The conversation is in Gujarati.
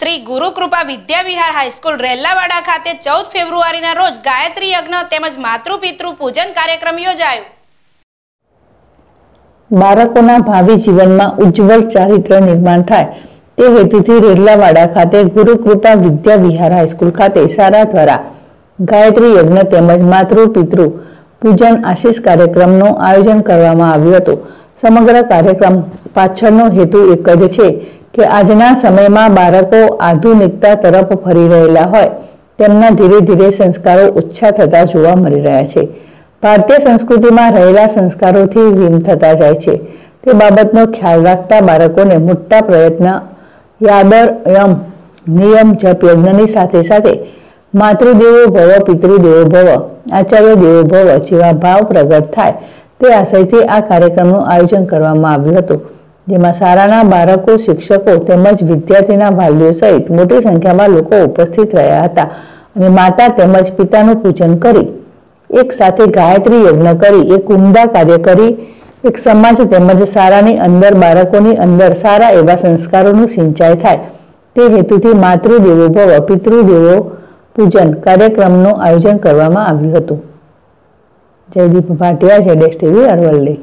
શ્રી ગુરુકૃપા વિદ્યાવિહાર હાઈસ્કૂલ રેલ્લાવાડા ખાતે ચૌદ ફેબ્રુઆરીના રોજ ગાયત્રી યજ્ઞ તેમજ માતૃ પિતૃ પૂજન કાર્યક્રમ યોજાયો. બાળકોના ભાવિ જીવનમાં ઉજ્જવળ ચારિત્ર નિર્માણ થાય તે હેતુથી રેલાવાડા ખાતે ગુરુકૃપા વિદ્યાવિહાર હાઈસ્કૂલ ખાતે શાળા દ્વારા ગાયત્રી યજ્ઞ તેમજ માતૃપિતૃ પૂજન આશીષ કાર્યક્રમનું આયોજન કરવામાં આવ્યું હતું. સમગ્ર કાર્યક્રમ પાછળનો હેતુ એક જ છે કે આજના સમયમાં બાળકો આધુનિકતા તરફ ફરી રહેલા હોય, તેમના ધીરે ધીરે સંસ્કારો ઓછા થતા જોવા મળી રહ્યા છે. ભારતીય સંસ્કૃતિમાં રહેલા સંસ્કારોથી વિમ થતા જાય છે. તે બાબતનો ખ્યાલ રાખતા બાળકોને મોટા પ્રયત્ન યાદર યમ, નિયમ, જપ યજ્ઞની સાથે સાથે માતૃદેવો ભવ, પિતૃદેવો ભવ, આચાર્ય દેવો ભવ જેવા ભાવ પ્રગટ થાય તે આશયથી આ કાર્યક્રમનું આયોજન કરવામાં આવ્યું હતું. જેમાં શાળાના બાળકો, શિક્ષકો તેમજ વિદ્યાર્થીના વાલીઓ સહિત મોટી સંખ્યામાં લોકો ઉપસ્થિત રહ્યા હતા અને માતા તેમજ પિતાનું પૂજન કરી, એક સાથે ગાયત્રી યજ્ઞ કરી, એક ઉમદા કાર્ય કરી, એક સમાજ તેમજ શાળાની અંદર બાળકોની અંદર સારા એવા સંસ્કારોનું સિંચાઈ થાય. તે હેતુથી માતૃદેવો ભવ, પિતૃદેવો પૂજન કાર્યક્રમનું આયોજન કરવામાં આવ્યું હતું. જયદીપ ભાટિયા જેડેશ ટીવી, અરવલ્લી.